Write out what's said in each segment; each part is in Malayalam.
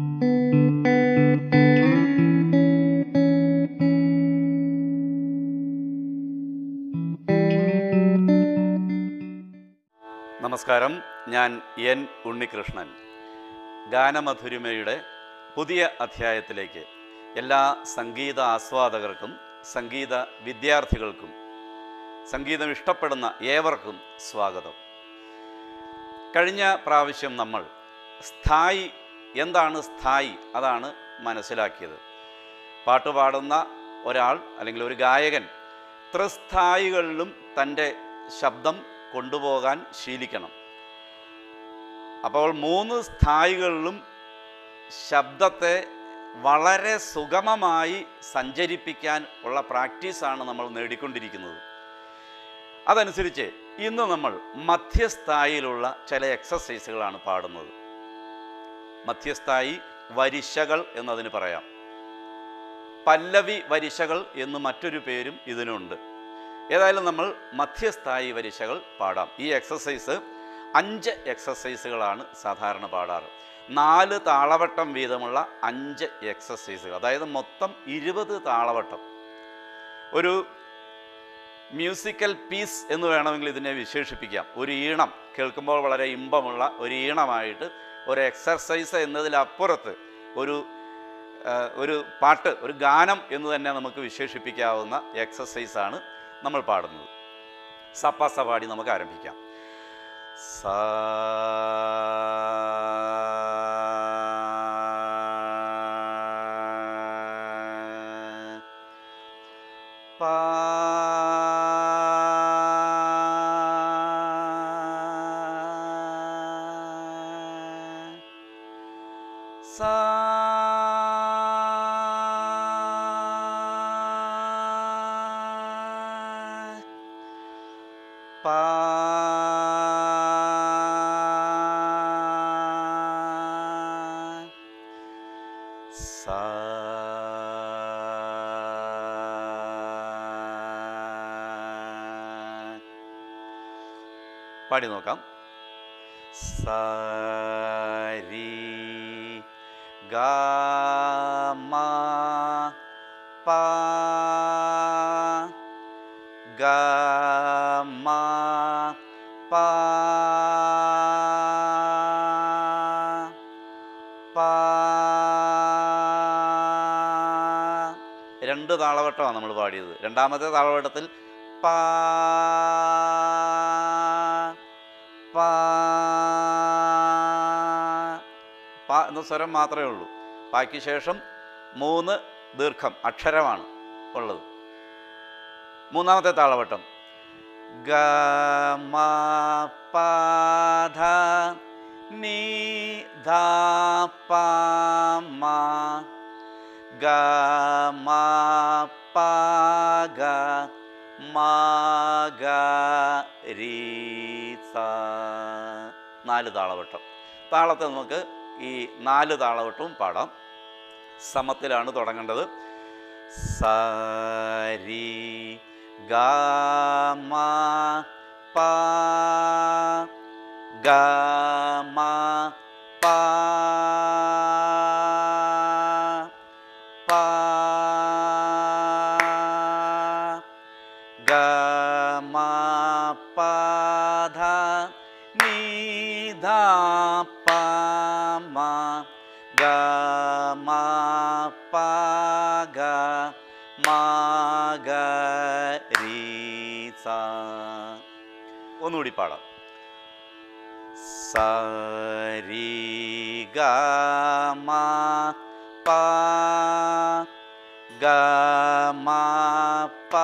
നമസ്കാരം. ഞാൻ എൻ ഉണ്ണികൃഷ്ണൻ. ഗാനമധുരിമയുടെ പുതിയ അധ്യായത്തിലേക്ക് എല്ലാ സംഗീത ആസ്വാദകർക്കും സംഗീത വിദ്യാർത്ഥികൾക്കും സംഗീതം ഇഷ്ടപ്പെടുന്ന ഏവർക്കും സ്വാഗതം. കഴിഞ്ഞ പ്രാവശ്യം നമ്മൾ സ്ഥായി എന്താണ് സ്ഥായി? അതാണ് മനസ്സിലാക്കിയത്. പാട്ട് പാടുന്ന ഒരാൾ അല്ലെങ്കിൽ ഒരു ഗായകൻ ത്രിസ്ഥായികളിലും തന്റെ ശബ്ദം കൊണ്ടുപോകാൻ ശീലിക്കണം. അപ്പോൾ മൂന്ന് സ്ഥായികളിലും ശബ്ദത്തെ വളരെ സുഗമമായി സഞ്ചരിപ്പിക്കാൻ ഉള്ള പ്രാക്ടീസാണ് നമ്മൾ നേടിക്കൊണ്ടിരിക്കുന്നത്. അതനുസരിച്ച് ഇന്ന് നമ്മൾ മധ്യസ്ഥായിലുള്ള ചില എക്സസൈസുകളാണ് പാടുന്നത്. മധ്യസ്ഥായി വരിശകൾ എന്നതിന് പറയാം. പല്ലവി വരിശകൾ എന്ന് മറ്റൊരു പേരും ഇതിനുണ്ട്. ഏതായാലും നമ്മൾ മധ്യസ്ഥായി വരിശകൾ പാടാം. ഈ എക്സസൈസ് അഞ്ച് എക്സസൈസുകളാണ് സാധാരണ പാടാറ്. നാല് താളവട്ടം വീതമുള്ള അഞ്ച് എക്സസൈസുകൾ അതായത് മൊത്തം ഇരുപത് താളവട്ടം. ഒരു മ്യൂസിക്കൽ പീസ് എന്ന് വേണമെങ്കിൽ ഇതിനെ വിശേഷിപ്പിക്കാം. ഒരു ഈണം കേൾക്കുമ്പോൾ വളരെ ഇമ്പമുള്ള ഒരു ഈണമായിട്ട് ഒരു എക്സർസൈസ് എന്നതിലപ്പുറത്ത് ഒരു ഒരു പാട്ട് ഒരു ഗാനം എന്ന് തന്നെ നമുക്ക് വിശേഷിപ്പിക്കാവുന്ന എക്സസൈസാണ് നമ്മൾ പാടുന്നത്. സപ്പാസ പാടി നമുക്ക് ആരംഭിക്കാം. സ പാടി നോക്കാം. സരി ഗമ പ ഗമ പ. രണ്ട് താളവട്ടമാണ് നമ്മൾ പാടിയത്. രണ്ടാമത്തെ താളവട്ടത്തിൽ പ പ എന്ന സ്വരം മാത്രമേ ഉള്ളൂ. പായ്ക്ക് ശേഷം മൂന്ന് ദീർഘം അക്ഷരമാണ് ഉള്ളത്. മൂന്നാമത്തെ താളവട്ടം. ഗ മ നീ മ ഗ മ പ ഗ മ ഗ രീ നാല് താളവട്ടം. താളത്തെ നമുക്ക് ഈ നാല് താളവട്ടവും പാടാം. സമത്തിലാണ് തുടങ്ങേണ്ടത്. സരി ഗ മാ പ മാ പ പ ധ പാമ ഗമ പാഗ മ ഗ മ പ ഗ മ ഗ രീ സ. ഒന്നുകൂടി പാടാം. സരി ഗ പാ പ ഗ മ പ പ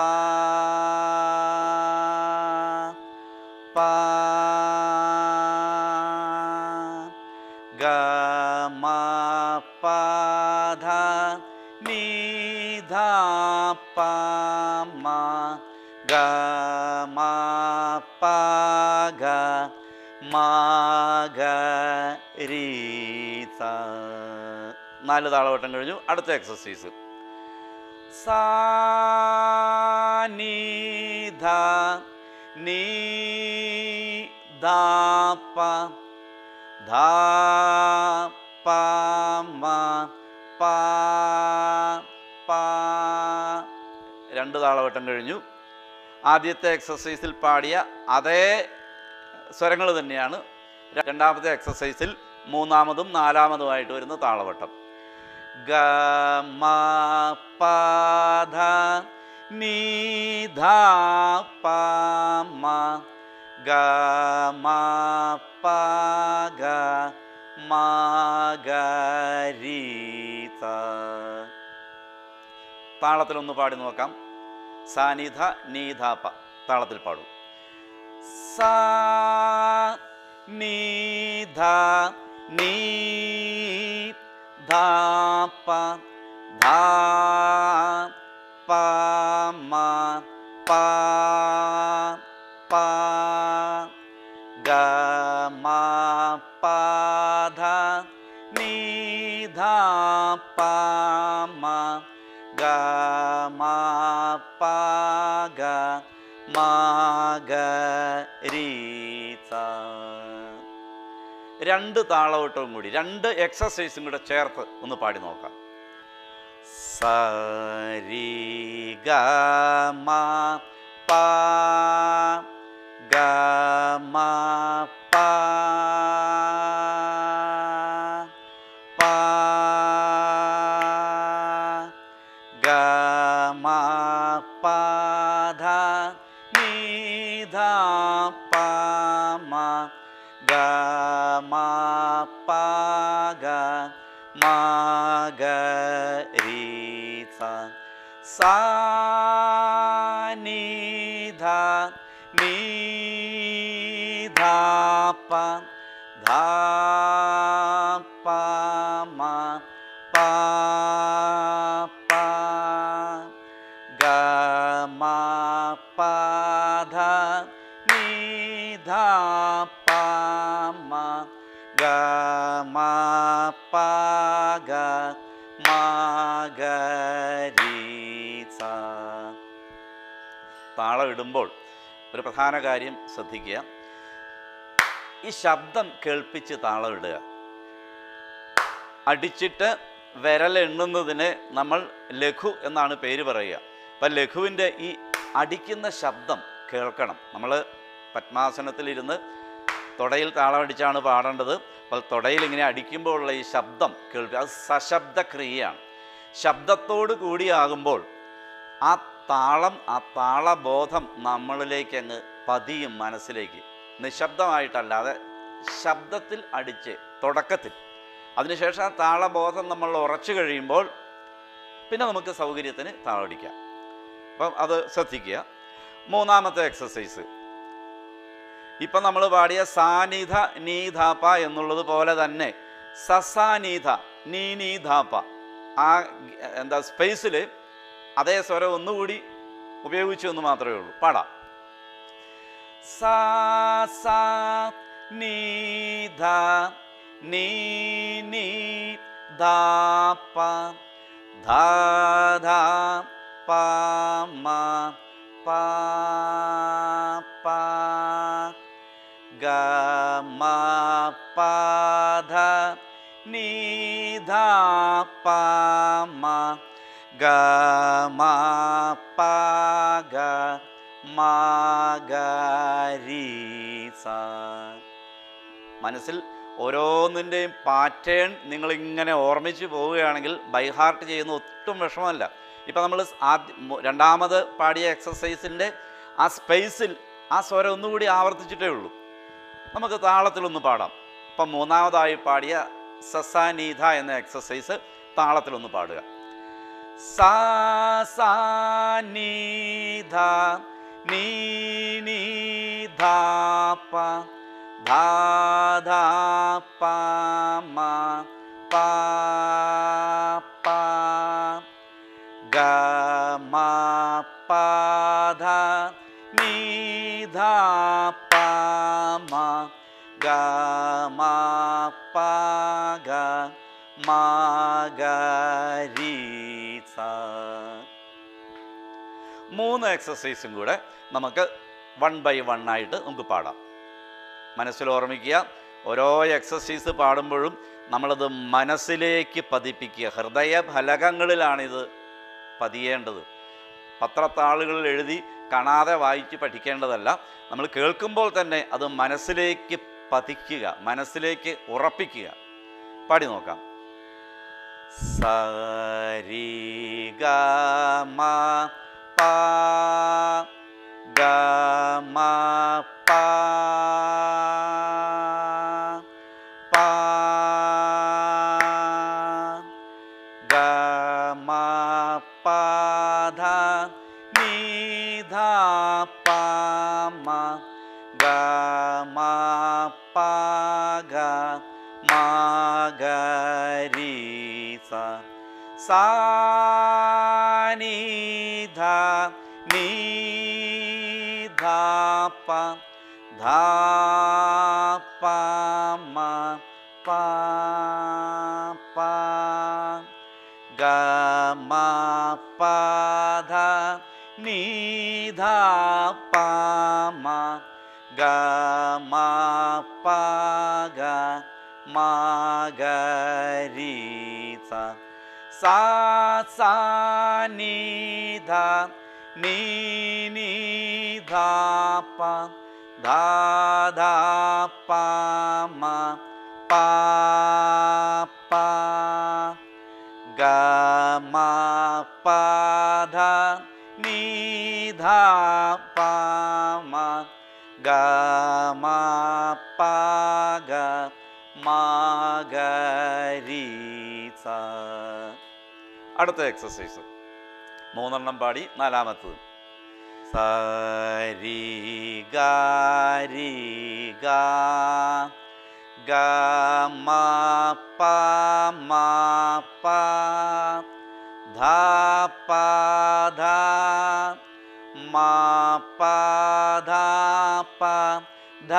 ഗ മ ഗ രീ സ നാല് താളവട്ടം കഴിഞ്ഞു. അടുത്ത എക്സസൈസ് സീധ നീ ധ പ ധ പാ മാ പാ പാ. രണ്ട് താളവട്ടം കഴിഞ്ഞു. ആദ്യത്തെ എക്സസൈസിൽ പാടിയ അതേ സ്വരങ്ങൾ തന്നെയാണ് രണ്ടാമത്തെ എക്സസൈസിൽ മൂന്നാമതും നാലാമതുമായിട്ട് വരുന്ന താളവട്ടം. ഗ മ പ ധ നീ ധ പ മ ഗ മ പ ഗ മ ഗ രി ത താളത്തിലൊന്ന് പാടി നോക്കാം. സാനിധ നീധാപ്പ താളത്തിൽ പാടും. സാ നീധ നീ ധാപ ധാ പ മ പ പ ഗ മ പ ധ നീ ധ പ മ ഗ മ പ ഗ മ ഗ രീ ത. രണ്ട് താളവട്ടവും കൂടി രണ്ട് എക്സസൈസും കൂടെ ചേർത്ത് ഒന്ന് പാടി നോക്കാം സരി ഗ മ പ ഗ മ സ താളം ഇടുമ്പോൾ ഒരു പ്രധാന കാര്യം ശ്രദ്ധിക്കുക. ഈ ശബ്ദം കേൾപ്പിച്ച് താളം ഇടുക. അടിച്ചിട്ട് വിരൽ എണ്ണുന്നതിന് നമ്മൾ ലഘു എന്നാണ് പേര് പറയുക. അപ്പം ലഘുവിന്റെ ഈ അടിക്കുന്ന ശബ്ദം കേൾക്കണം. നമ്മൾ പത്മാസനത്തിലിരുന്ന് തുടയിൽ താളമടിച്ചാണ് പാടേണ്ടത്. അപ്പോൾ തുടയിൽ ഇങ്ങനെ അടിക്കുമ്പോഴുള്ള ഈ ശബ്ദം കേൾക്കുക. അത് സശബ്ദ ക്രിയയാണ് ശബ്ദത്തോട് കൂടിയാകുമ്പോൾ ആ താളം ആ താളബോധം നമ്മളിലേക്ക് അങ്ങ് പതിയും മനസ്സിലേക്ക്. നിശബ്ദമായിട്ടല്ലാതെ ശബ്ദത്തിൽ അടിച്ച് തുടക്കത്തിൽ. അതിനുശേഷം താളബോധം നമ്മൾ ഉറച്ചു കഴിയുമ്പോൾ പിന്നെ നമുക്ക് സൗകര്യത്തിന് താളടിക്കാം. അപ്പം അത് ശ്രദ്ധിക്കുക. മൂന്നാമത്തെ എക്സസൈസ് ഇപ്പം നമ്മൾ പാടിയ സാനിധ നീധാപ്പ എന്നുള്ളത് പോലെ തന്നെ സസാനീധ നീനീധാപ്പ ആ എന്താ സ്പേസിൽ അതേ സ്വരം ഒന്നുകൂടി ഉപയോഗിച്ചു എന്ന് മാത്രമേ ഉള്ളൂ. പാടാം. സാ സാ നീ ധ നീ നീ ധാ പ ധാ ധാ പ മ പ പ ഗ മ പ ധ നീ ധാ പ മ ഗ മ പ ഗ മ ഗ രി സ മനസ്സിൽ ഓരോന്നിന്റെയും പാറ്റേൺ നിങ്ങളിങ്ങനെ ഓർമ്മിച്ച് പോവുകയാണെങ്കിൽ ബൈഹാർട്ട് ചെയ്യുന്ന ഒട്ടും വിഷമമല്ല. ഇപ്പം നമ്മൾ ആദ്യ രണ്ടാമത് പാടിയ എക്സസൈസിന്റെ ആ സ്പേസിൽ ആ സ്വരം ഒന്നുകൂടി ആവർത്തിച്ചിട്ടേ ഉള്ളൂ. നമുക്ക് താളത്തിലൊന്ന് പാടാം. ഇപ്പം മൂന്നാമതായി പാടിയ സസാനീധ എന്ന എക്സസൈസ് താളത്തിലൊന്ന് പാടുക. സാ സാ നീ നീ നീ ധാ പ മ പ പ ഗ മ പ ധ നീ ധാ പ മ ഗ മ പ ഗ മ ഗ രി മൂന്ന് എക്സസൈസും കൂടെ നമുക്ക് വൺ ബൈ വൺ ആയിട്ട് നമുക്ക് പാടാം. മനസ്സിൽ ഓർമ്മിക്കുക ഓരോ എക്സസൈസ് പാടുമ്പോഴും നമ്മളത് മനസ്സിലേക്ക് പതിപ്പിക്കുക. ഹൃദയ ഫലകങ്ങളിലാണിത് പതിയേണ്ടത്. പത്രത്താളുകളിൽ എഴുതി കാണാതെ വായിച്ച് പഠിക്കേണ്ടതല്ല. നമ്മൾ കേൾക്കുമ്പോൾ തന്നെ അത് മനസ്സിലേക്ക് പതിക്കുക. മനസ്സിലേക്ക് ഉറപ്പിക്കുക. പാടി നോക്കാം. സരി ഗ മ പ धा पा पाधाी ध पा पा गी सा नी धा പ പാമ ധ ഗമ മ പ പാമ ഗ മ മാഗരീസ. അടുത്ത എക്സസൈസ് മൂന്നെണ്ണം പാടി നാലാമത്തത്. സരി ഗ ഗ മ പ മ ധ പ ധ. മ പ ധ ധ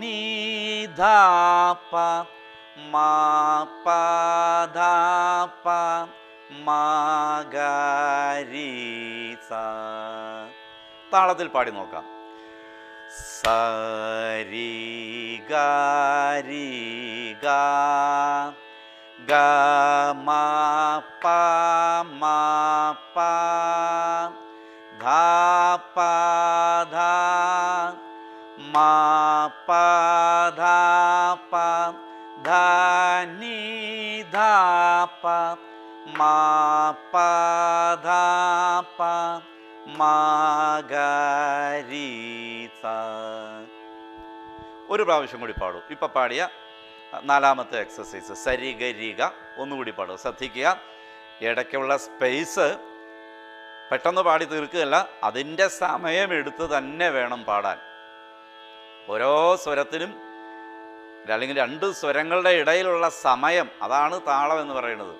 നീ ധ മ പ ധ മ ഗ താളത്തിൽ പാടി നോക്കാം. സരി ഗ ഗാ ധ ധ മ ധ നി ധ മ ധ പ മ ഗ രി സ ഒരു പ്രാവശ്യം കൂടി പാടും. ഇപ്പം പാടിയ നാലാമത്തെ എക്സസൈസ് സരിഗരിക. ഒന്നുകൂടി പാടും. ശ്രദ്ധിക്കുക. ഇടയ്ക്കുള്ള സ്പേസ് പെട്ടെന്ന് പാടി തീർക്കുകയല്ല അതിന്റെ സമയമെടുത്ത് തന്നെ വേണം പാടാൻ. ഓരോ സ്വരത്തിനും അല്ലെങ്കിൽ രണ്ട് സ്വരങ്ങളുടെ ഇടയിലുള്ള സമയം അതാണ് താളം എന്ന് പറയുന്നത്.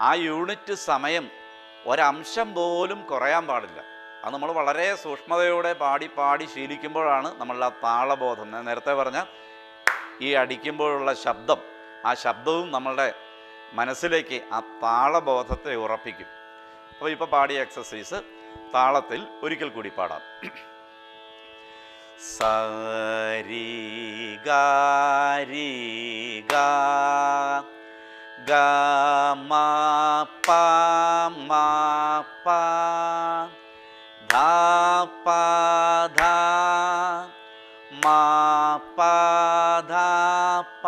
ആ യൂണിറ്റ് സമയം ഒരംശം പോലും കുറയാൻ പാടില്ല. അത് നമ്മൾ വളരെ സൂക്ഷ്മതയോടെ പാടി പാടി ശീലിക്കുമ്പോഴാണ് നമ്മളുടെ ആ താളബോധം. ഞാൻ നേരത്തെ പറഞ്ഞ ഈ അടിക്കുമ്പോഴുള്ള ശബ്ദം ആ ശബ്ദവും നമ്മളുടെ മനസ്സിലേക്ക് ആ താളബോധത്തെ ഉറപ്പിക്കും. അപ്പോൾ ഇപ്പോൾ പാടിയ എക്സസൈസ് താളത്തിൽ ഒരിക്കൽ കൂടി പാടാം. സരി ഗാരി ഗാ ഗ മ പ മ പ സ.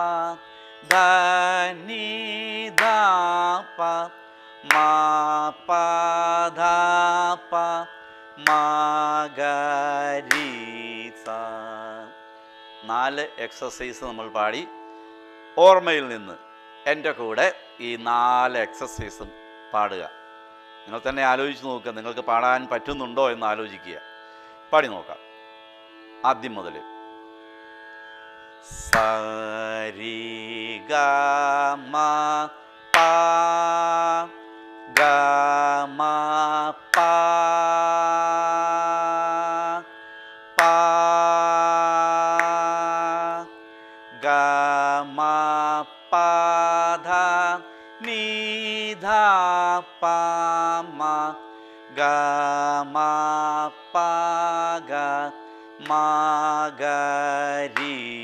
നാല് എക്സസൈസ് നമ്മൾ പാടി. ഓർമ്മയിൽ നിന്ന് എന്റെ കൂടെ ഈ നാല് എക്സസൈസും പാടുക. നിങ്ങൾ തന്നെ ആലോചിച്ച് നോക്കുക. നിങ്ങൾക്ക് പാടാൻ പറ്റുന്നുണ്ടോ എന്ന് ആലോചിക്കുക. പാടി നോക്കാം. ആദ്യം മുതൽ सरि गीधा गा पा गा पाधा निधा पामा गामा पा गा मा गरी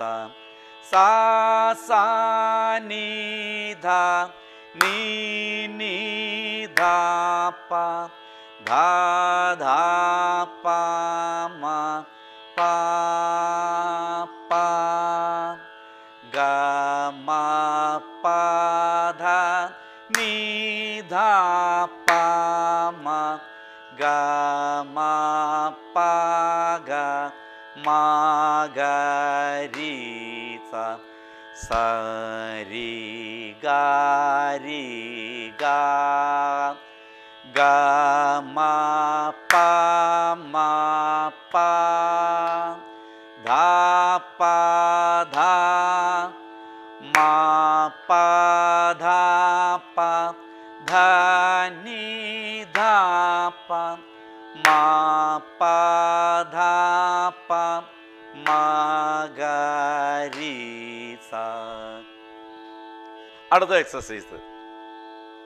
सा नी धा नी नी धा पा धा धा पा मा पा गी सा सरि गारी गा गा पा पा पाधा मा प धा प ध नी धा पा पधा അടുത്ത എക്സസൈസ്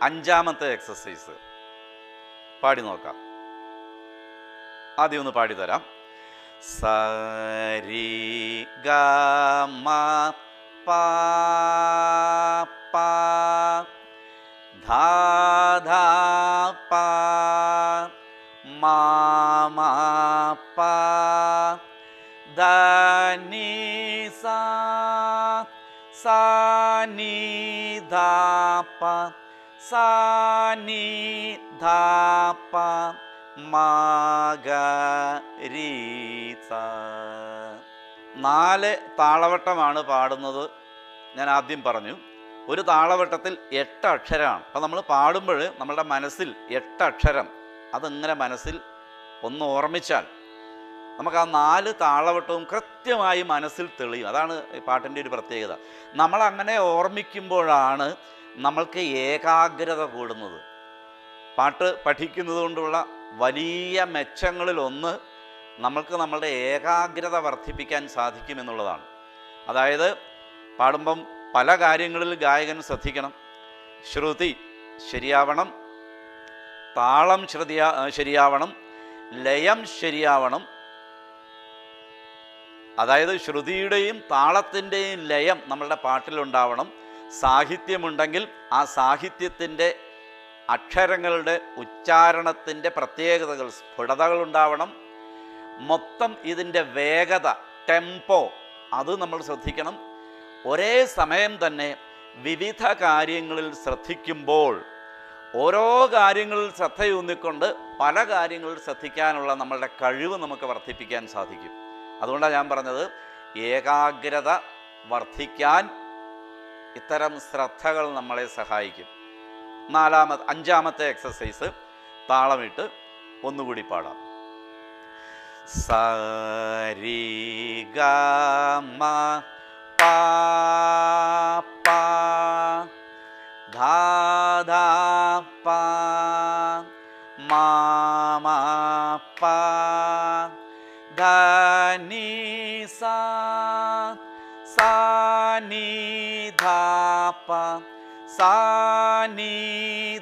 അഞ്ചാമത്തെ എക്സസൈസ് പാടി നോക്കാം. ആദ്യം ഒന്ന് പാടി തരാം. സരി ഗ മ സ നി ധ പ സ നി ധ പ മ ഗ രി സ നാല് താളവട്ടമാണ് പാടുന്നത്. ഞാൻ ആദ്യം പറഞ്ഞു ഒരു താളവട്ടത്തിൽ എട്ട് അക്ഷരമാണ്. അപ്പം നമ്മൾ പാടുമ്പോൾ നമ്മളുടെ മനസ്സിൽ എട്ട് അക്ഷരം. അതിങ്ങനെ മനസ്സിൽ ഒന്ന് ഓർമ്മിച്ചാൽ നമുക്ക് ആ നാല് താളവട്ടവും കൃത്യമായി മനസ്സിൽ തെളിയും. അതാണ് പാട്ടിന്റെ ഒരു പ്രത്യേകത. നമ്മൾ അങ്ങനെ ഓർമ്മിക്കുമ്പോഴാണ് നമ്മൾക്ക് ഏകാഗ്രത കൂടുന്നത്. പാട്ട് പഠിക്കുന്നത് കൊണ്ടുള്ള വലിയ മെച്ചങ്ങളിലൊന്ന് നമ്മൾക്ക് നമ്മളുടെ ഏകാഗ്രത വർദ്ധിപ്പിക്കാൻ സാധിക്കുമെന്നുള്ളതാണ്. അതായത് പാടുമ്പം പല കാര്യങ്ങളിൽ ഗായകൻ ശ്രദ്ധിക്കണം. ശ്രുതി ശരിയാവണം. താളം ശ്രുതിയാ ശരിയാവണം. ലയം ശരിയാവണം. അതായത് ശ്രുതിയുടെയും താളത്തിന്റെയും ലയം നമ്മളുടെ പാട്ടിലുണ്ടാവണം. സാഹിത്യമുണ്ടെങ്കിൽ ആ സാഹിത്യത്തിന്റെ അക്ഷരങ്ങളുടെ ഉച്ചാരണത്തിന്റെ പ്രത്യേകതകൾ സ്ഫുടതകൾ ഉണ്ടാവണം മൊത്തം ഇതിന്റെ വേഗത ടെമ്പോ അത് നമ്മൾ ശ്രദ്ധിക്കണം. ഒരേ സമയം തന്നെ വിവിധ കാര്യങ്ങളിൽ ശ്രദ്ധിക്കുമ്പോൾ ഓരോ കാര്യങ്ങളിൽ ശ്രദ്ധയൂന്നിക്കൊണ്ട് പല കാര്യങ്ങളിൽ ശ്രദ്ധിക്കാനുള്ള നമ്മളുടെ കഴിവ് നമുക്ക് വർദ്ധിപ്പിക്കാൻ സാധിക്കും. അതുകൊണ്ടാണ് ഞാൻ പറഞ്ഞത് ഏകാഗ്രത വർദ്ധിക്കാൻ ഇത്തരം ശ്രദ്ധകൾ നമ്മളെ സഹായിക്കും. നാലാമത് അഞ്ചാമത്തെ എക്സസൈസ് താളമിട്ട് ഒന്നുകൂടി പാടാം. സരി ഗ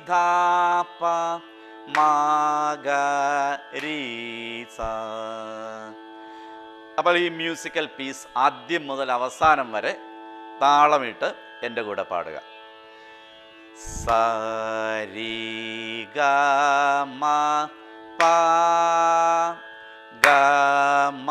ധ പ മ ഗ രി സ അപ്പോൾ ഈ മ്യൂസിക്കൽ പീസ് ആദ്യം മുതൽ അവസാനം വരെ താളമിട്ട് എന്റെ കൂടെ പാടുക. സരി ഗ മ പ ഗ മ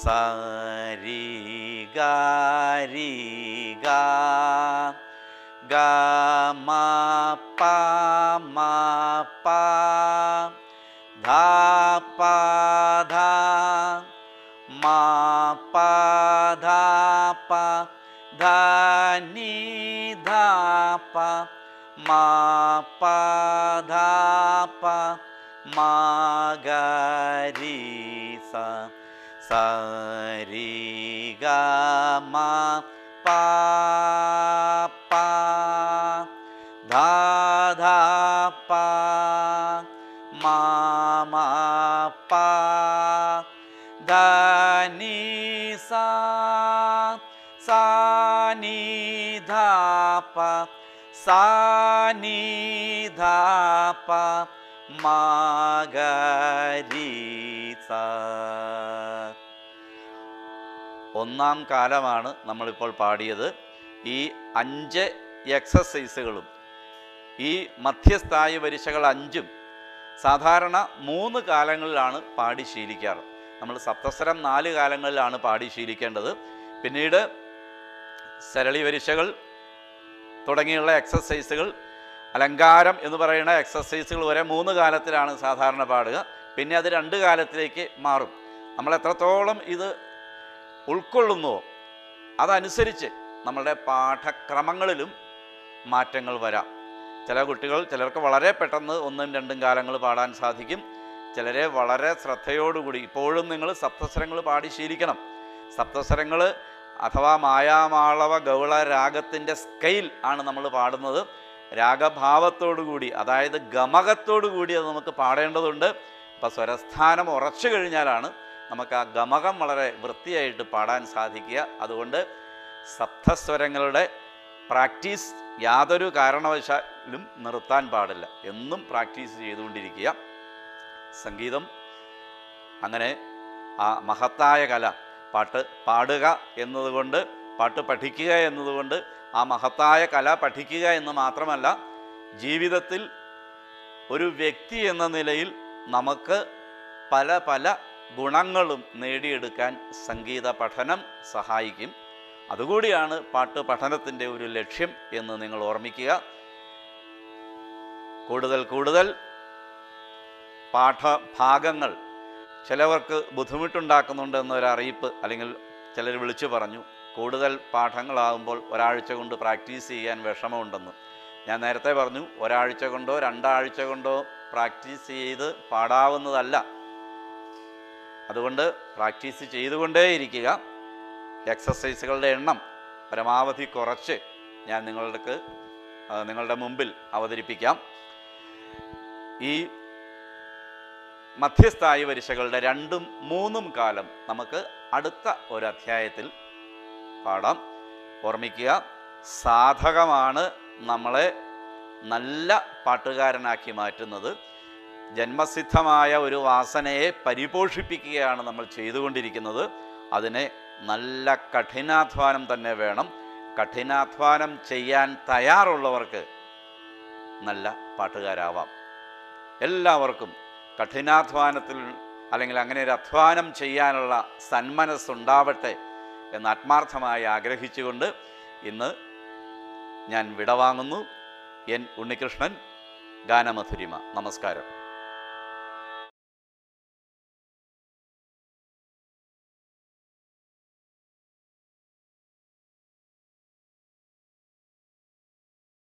सरि गी गा गा मा पा मा पा धा पा धा मा पा धा पा धी धा पा मा पा धा पा मा गी सा। പ ധ പ ധ നീ ധ പ മ പ ധ പ മ ഗ രി സ സ രി ഗ മ പ പ ഒന്നാം കാലമാണ് നമ്മളിപ്പോൾ പാടിയത്. ഈ അഞ്ച് എക്സസൈസുകളും ഈ മധ്യസ്ഥായി വരിശകൾ അഞ്ചും സാധാരണ മൂന്ന് കാലങ്ങളിലാണ് പാടി ശീലിക്കാറ്. നമ്മൾ സപ്തസ്വരം നാല് കാലങ്ങളിലാണ് പാടി ശീലിക്കേണ്ടത്. പിന്നീട് സരളി വരിശകൾ തുടങ്ങിയുള്ള എക്സസൈസുകൾ അലങ്കാരം എന്ന് പറയുന്ന എക്സസൈസുകൾ വരെ മൂന്ന് കാലത്തിലാണ് സാധാരണ പാടുക. പിന്നെ അത് രണ്ട് കാലത്തിലേക്ക് മാറും. നമ്മൾ എത്രത്തോളം ഇത് ഉൾക്കൊള്ളുന്നുവോ അതനുസരിച്ച് നമ്മളുടെ പാഠക്രമങ്ങളിലും മാറ്റങ്ങൾ വരാം. ചില കുട്ടികൾ ചിലർക്ക് വളരെ പെട്ടെന്ന് ഒന്നും രണ്ടും കാലങ്ങൾ പാടാൻ സാധിക്കും. ചിലരെ വളരെ ശ്രദ്ധയോടുകൂടി ഇപ്പോഴും നിങ്ങൾ സപ്തസ്വരങ്ങൾ പാടി ശീലിക്കണം. സപ്തസ്വരങ്ങൾ അഥവാ മായാമാളവ ഗൗള രാഗത്തിന്റെ സ്കെയിൽ ആണ് നമ്മൾ പാടുന്നത്. രാഗഭാവത്തോടു കൂടി അതായത് ഗമകത്തോടു കൂടി അത് നമുക്ക് പാടേണ്ടതുണ്ട്. അപ്പോൾ സ്വരസ്ഥാനം ഉറച്ചു കഴിഞ്ഞാലാണ് നമുക്ക് ആ ഗമകം വളരെ വൃത്തിയായിട്ട് പാടാൻ സാധിക്കുക. അതുകൊണ്ട് സപ്തസ്വരങ്ങളുടെ പ്രാക്ടീസ് യാതൊരു കാരണവശാലും നിർത്താൻ പാടില്ല. എന്നും പ്രാക്ടീസ് ചെയ്തുകൊണ്ടിരിക്കുക. സംഗീതം അങ്ങനെ ആ മഹത്തായ കല പാട്ട് പാടുക എന്നതുകൊണ്ട് പാട്ട് പഠിക്കുക എന്നതുകൊണ്ട് ആ മഹത്തായ കല പഠിക്കുക എന്ന് മാത്രമല്ല ജീവിതത്തിൽ ഒരു വ്യക്തി എന്ന നിലയിൽ നമുക്ക് പല പല ഗുണങ്ങളും നേടിയെടുക്കാൻ സംഗീത പഠനം സഹായിക്കും. അതുകൂടിയാണ് പാട്ട് പഠനത്തിന്റെ ഒരു ലക്ഷ്യം എന്ന് നിങ്ങൾ ഓർമ്മിക്കുക. കൂടുതൽ കൂടുതൽ പാഠഭാഗങ്ങൾ ചിലവർക്ക് ബുദ്ധിമുട്ടുണ്ടാക്കുന്നുണ്ട് എന്നൊരറിയിപ്പ് അല്ലെങ്കിൽ ചിലർ വിളിച്ചു പറഞ്ഞു. കൂടുതൽ പാഠങ്ങളാകുമ്പോൾ ഒരാഴ്ച കൊണ്ട് പ്രാക്ടീസ് ചെയ്യാൻ വിഷമമുണ്ടെന്ന്. ഞാൻ നേരത്തെ പറഞ്ഞു ഒരാഴ്ച കൊണ്ടോ രണ്ടാഴ്ച കൊണ്ടോ പ്രാക്ടീസ് ചെയ്ത് പാടാവുന്നതല്ല. അതുകൊണ്ട് പ്രാക്ടീസ് ചെയ്തുകൊണ്ടേയിരിക്കുക. എക്സസൈസുകളുടെ എണ്ണം പരമാവധി കുറച്ച് ഞാൻ നിങ്ങൾക്ക് നിങ്ങളുടെ മുമ്പിൽ അവതരിപ്പിക്കാം. ഈ മധ്യസ്ഥായി വരിശകളുടെ രണ്ടും മൂന്നും കാലം നമുക്ക് അടുത്ത ഒരു അധ്യായത്തിൽ പാടാം. ഓർമ്മിക്കുക സാധകമാണ് നമ്മളെ നല്ല പാട്ടുകാരനാക്കി മാറ്റുന്നത്. ജന്മസിദ്ധമായ ഒരു വാസനയെ പരിപോഷിപ്പിക്കുകയാണ് നമ്മൾ ചെയ്തുകൊണ്ടിരിക്കുന്നത്. അതിനെ നല്ല കഠിനാധ്വാനം തന്നെ വേണം. കഠിനാധ്വാനം ചെയ്യാൻ തയ്യാറുള്ളവർക്ക് നല്ല പാട്ടുകാരാവാം. എല്ലാവർക്കും കഠിനാധ്വാനത്തിൽ അല്ലെങ്കിൽ അങ്ങനെ ഒരു അധ്വാനം ചെയ്യാനുള്ള സന്മനസ്സുണ്ടാവട്ടെ എന്ന് ആത്മാർത്ഥമായി ആഗ്രഹിച്ചുകൊണ്ട് ഇന്ന് ഞാൻ വിടവാങ്ങുന്നു. എൻ ഉണ്ണികൃഷ്ണൻ ഗാനമധുരിമ. നമസ്കാരം.